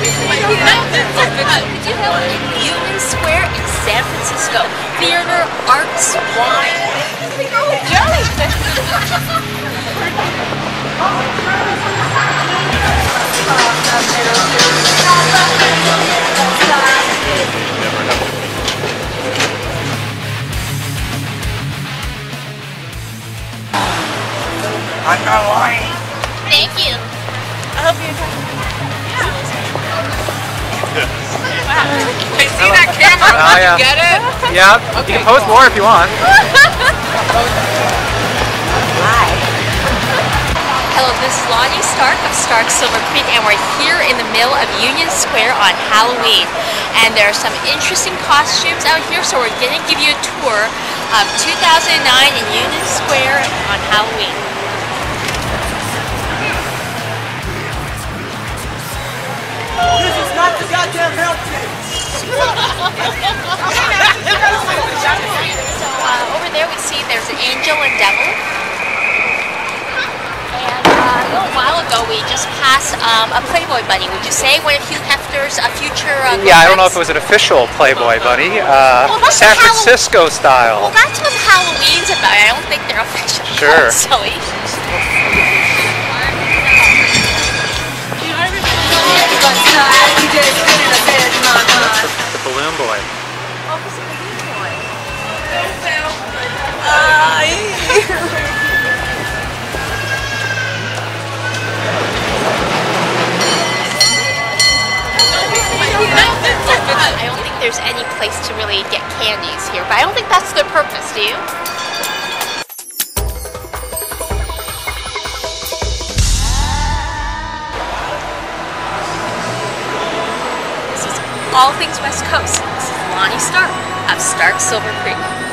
you know, in Union Square in San Francisco, theater, arts, wine. Jelly! I'm not lying. Thank you. I hope you Hey, see that camera? Oh, yeah. Get it? Yep. you can post more if you want. Hi. Hello, this is Loni Stark of Stark Silver Creek, and we're here in the middle of Union Square on Halloween. And there are some interesting costumes out here, so we're going to give you a tour of 2009 in Union Square on Halloween. This is not the goddamn health angel and devil. And uh, a little while ago we just passed um, a Playboy bunny. Would you say one of Hugh Hefner's uh, future? Uh, Yeah, I don't know if it was an official Playboy bunny. Uh, Well, San Francisco style. Well, that's what Halloween's about. I don't think they're official. Sure. Silly. I don't think there's any place to really get candies here, but I don't think that's their purpose, do you? This is All Things West Coast. This is Loni Stark of Stark Silver Creek.